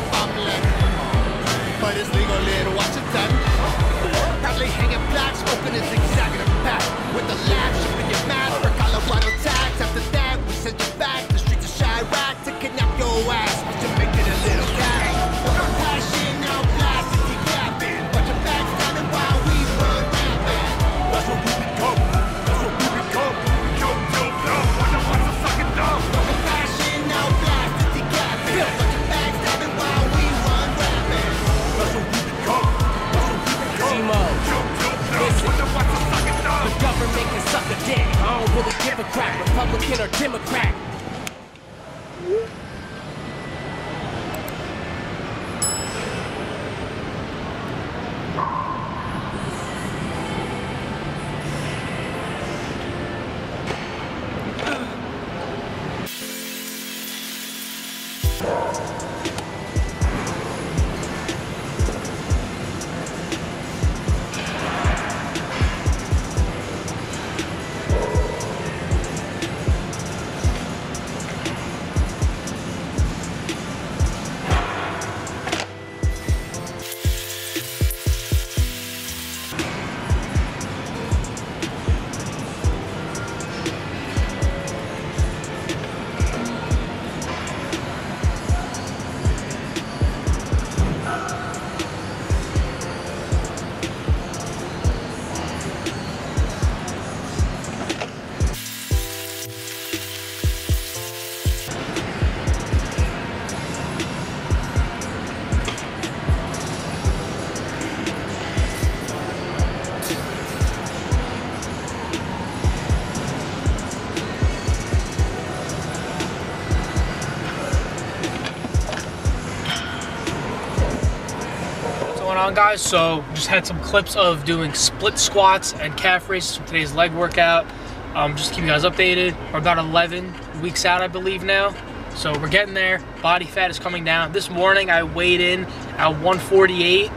the family. On guys? So just had some clips of doing split squats and calf raises from today's leg workout. Um, just keep you guys updated. We're about 11 weeks out, I believe now. So we're getting there. Body fat is coming down. This morning I weighed in at 148.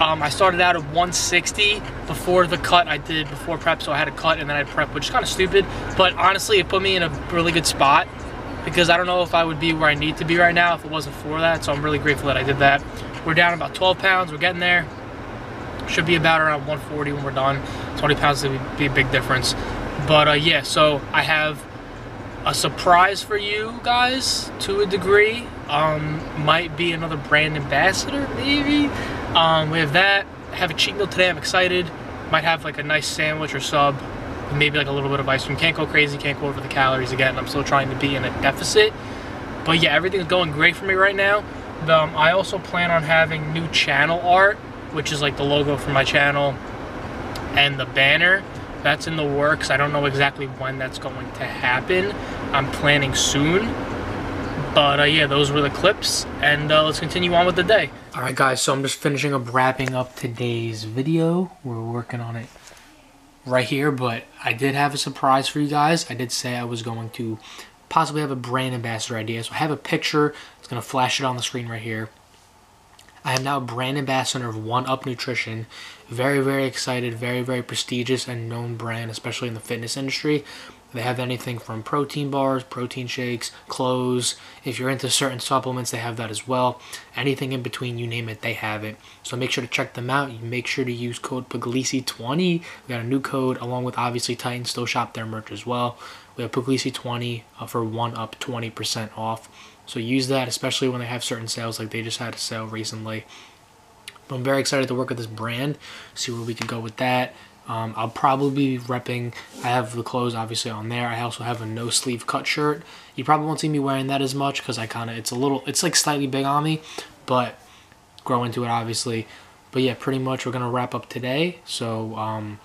Um, I started out at 160 before the cut I did before prep, so I had a cut and then I prep, which is kind of stupid. But honestly, it put me in a really good spot because I don't know if I would be where I need to be right now if it wasn't for that. So I'm really grateful that I did that. We're down about 12 pounds. We're getting there. Should be about around 140 when we're done. 20 pounds would be a big difference. But uh, yeah, so I have a surprise for you guys to a degree. Um, might be another brand ambassador, maybe. Um, we have that. I have a cheat meal today. I'm excited. Might have like a nice sandwich or sub, maybe like a little bit of ice cream. Can't go crazy. Can't go over the calories again. I'm still trying to be in a deficit. But yeah, everything's going great for me right now. Um, I also plan on having new channel art, which is like the logo for my channel and the banner that's in the works. I don't know exactly when that's going to happen. I'm planning soon. But uh, yeah, those were the clips, and uh, let's continue on with the day. All right, guys, so I'm just finishing up wrapping up today's video. We're working on it right here, but I did have a surprise for you guys. I did say I was going to possibly have a brand ambassador idea. So I have a picture. It's going to flash it on the screen right here. I am now a brand ambassador of One Up Nutrition. Very, very excited, very, very prestigious and known brand, especially in the fitness industry. They have anything from protein bars, protein shakes, clothes. If you're into certain supplements, they have that as well. Anything in between, you name it, they have it. So make sure to check them out. You make sure to use code Pugliese20. We got a new code along with obviously Titan still shop their merch as well. We have Pugliese20 uh, for one up 20% off. So use that, especially when they have certain sales like they just had a sale recently. I'm very excited to work with this brand, see where we can go with that. Um, I'll probably be repping, I have the clothes obviously on there. I also have a no sleeve cut shirt. You probably won't see me wearing that as much because I kind of, it's a little, it's like slightly big on me, but grow into it obviously. But yeah, pretty much we're going to wrap up today. So, um,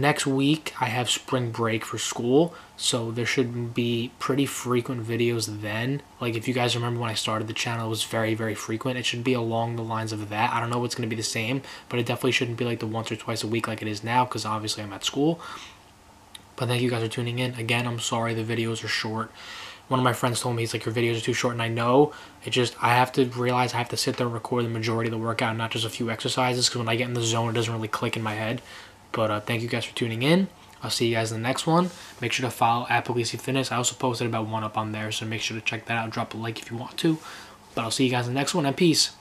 next week I have spring break for school, so there should be pretty frequent videos then. Like if you guys remember when I started the channel, it was very, very frequent. It should be along the lines of that. I don't know what's going to be the same, but it definitely shouldn't be like the once or twice a week like it is now because obviously I'm at school. But thank you guys for tuning in. Again, I'm sorry the videos are short. One of my friends told me, he's like, your videos are too short, and I know. It just, I have to realize I have to sit there and record the majority of the workout, not just a few exercises, because when I get in the zone, it doesn't really click in my head. But uh, thank you guys for tuning in. I'll see you guys in the next one. Make sure to follow at Pugliese Fitness. I also posted about one up on there, so make sure to check that out. Drop a like if you want to. But I'll see you guys in the next one, and peace.